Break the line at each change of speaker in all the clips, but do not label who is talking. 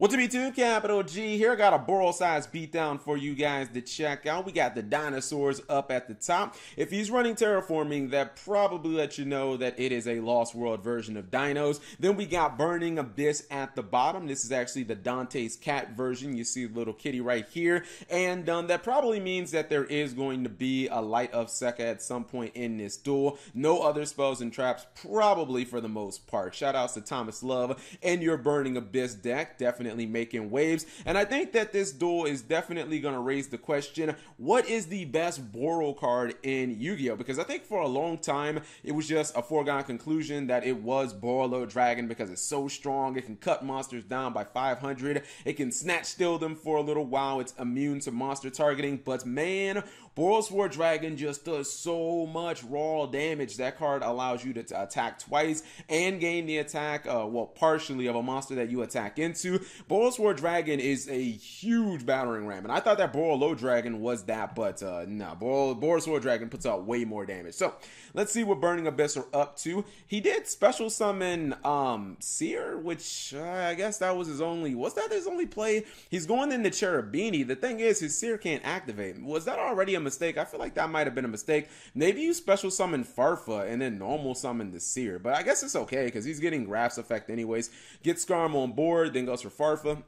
What's up, YouTube? Capital G here. Got a Boral size beatdown for you guys to check out. We got the dinosaurs up at the top. If he's running terraforming, that probably lets you know that it is a Lost World version of dinos. Then we got Burning Abyss at the bottom. This is actually the Dante's cat version. You see the little kitty right here. And um, that probably means that there is going to be a Light of Sekka at some point in this duel. No other spells and traps, probably for the most part. Shout outs to Thomas Love and your Burning Abyss deck. Definitely definitely making waves. And I think that this duel is definitely going to raise the question what is the best Boral card in Yu Gi Oh? Because I think for a long time it was just a foregone conclusion that it was Borreload Dragon because it's so strong. It can cut monsters down by 500, it can snatch steal them for a little while, it's immune to monster targeting. But man, Borrelsword Dragon just does so much raw damage. That card allows you to attack twice and gain the attack, uh, well, partially of a monster that you attack into. Borrelsword Dragon is a huge battering ram, and I thought that Borreload Dragon was that, but uh, no, nah, Borrelsword Dragon puts out way more damage. So let's see what Burning Abyss are up to. He did special summon um, Cir, which uh, I guess that was his only. Was that his only play? He's going into Cherubini. The thing is, his Cir can't activate. Was that already a mistake? I feel like that might have been a mistake. Maybe you special summon Farfa and then normal summon the Cir, but I guess it's okay because he's getting Graff's effect anyways. Get Scarm on board, then goes for Farfa Farfa.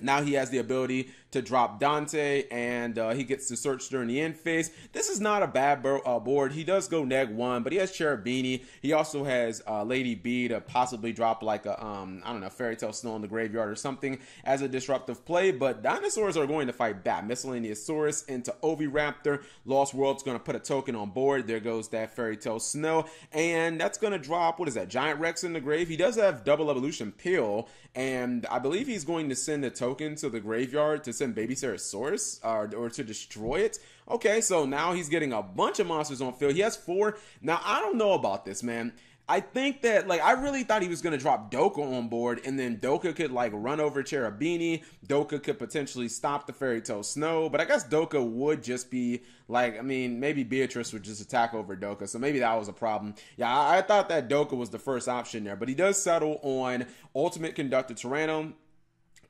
Now he has the ability to drop Dante, and uh, he gets to search during the end phase. This is not a bad uh, board. He does go neg one, but he has Cherubini. He also has uh, Lady B to possibly drop like a um, I don't know Fairy Tale Snow in the graveyard or something as a disruptive play. But dinosaurs are going to fight back. Miscellaneous Saurus into Oviraptor. Lost World's going to put a token on board. There goes that Fairy Tale Snow, and that's going to drop what is that Giant Rex in the grave. He does have Double Evolution Pill, and I believe he's going to send the token to the graveyard to send Baby Saurus uh, or to destroy it. Okay, so now he's getting a bunch of monsters on field. He has four. Now, I don't know about this, man. I think that like I really thought he was gonna drop Doka on board, and then Doka could like run over Cherubini. Doka could potentially stop the Fairy Tale Snow, but I guess Doka would just be like I mean maybe Beatrice would just attack over Doka, so maybe that was a problem. Yeah, I, I thought that Doka was the first option there, but he does settle on Ultimate Conductor Tyranno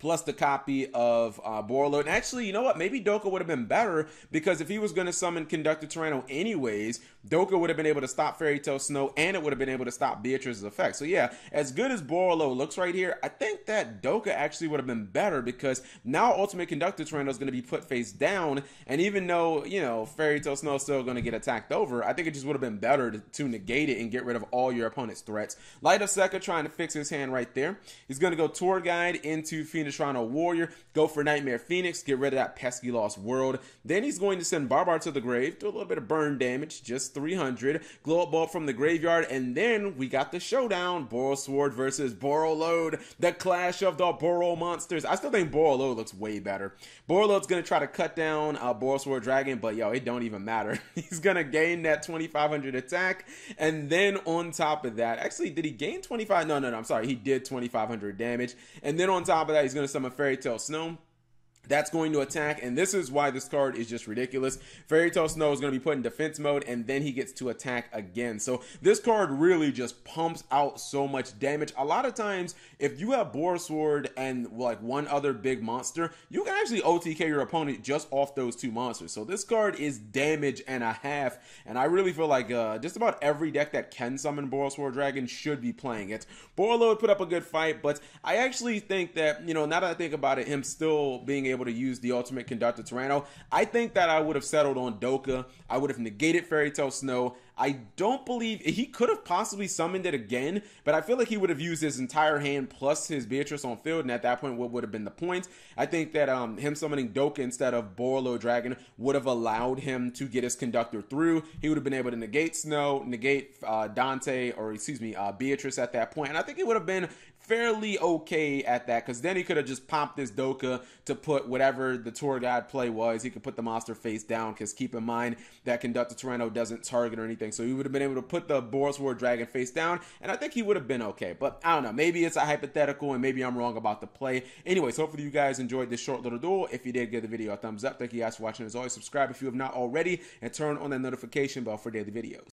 plus the copy of uh, Borlo. And actually, you know what? Maybe Doka would have been better because if he was going to summon Conductor Tyranno anyways, Doka would have been able to stop Fairy Tale Snow and it would have been able to stop Beatrice's effect. So yeah, as good as Borlo looks right here, I think that Doka actually would have been better because now Ultimate Conductor Tyranno is going to be put face down. And even though, you know, Fairy Tale Snow is still going to get attacked over, I think it just would have been better to, to negate it and get rid of all your opponent's threats. Light of Sekka trying to fix his hand right there. He's going to go Tour Guide into Phoenix Toronto Warrior, go for Knightmare Phoenix, get rid of that pesky Lost World. Then he's going to send Barbar to the grave, do a little bit of burn damage, just 300. Glow up ball from the graveyard, and then we got the showdown: Borrelsword versus Borreload, the clash of the Boral monsters. I still think Borreload looks way better. Borreload's gonna try to cut down uh, Borrelsword Dragon, but yo, it don't even matter. he's gonna gain that 2,500 attack, and then on top of that, actually, did he gain 25? No, no, no. I'm sorry, he did 2,500 damage, and then on top of that, he's gonna summon Fairy Tale Snow. That's going to attack, and this is why this card is just ridiculous. Fairy Tale Snow is going to be put in defense mode, and then he gets to attack again. So this card really just pumps out so much damage. A lot of times, if you have Borrelsword and like one other big monster, you can actually OTK your opponent just off those two monsters. So this card is damage and a half, and I really feel like uh, just about every deck that can summon Borrelsword Dragon should be playing it. Borreload put up a good fight, but I actually think that, you know, now that I think about it, him still being able to use the Ultimate Conductor Tyranno, I think that I would have settled on Doka. I would have negated Fairy Tale Snow. I don't believe he could have possibly summoned it again, but I feel like he would have used his entire hand plus his Beatrice on field, and at that point, what would have been the point? I think that um, him summoning Doka instead of Borlo Dragon would have allowed him to get his conductor through. He would have been able to negate Snow, negate uh, Dante, or excuse me, uh, Beatrice at that point, and I think it would have been fairly okay at that because then he could have just popped this Doka to put whatever the tour guide play was. He could put the monster face down because keep in mind that Conductor Tyranno doesn't target or anything. So he would have been able to put the Borrelsword Dragon face down and I think he would have been okay. But I don't know. Maybe it's a hypothetical and maybe I'm wrong about the play. Anyways, hopefully you guys enjoyed this short little duel. If you did, give the video a thumbs up. Thank you guys for watching. As always, subscribe if you have not already and turn on that notification bell for daily videos.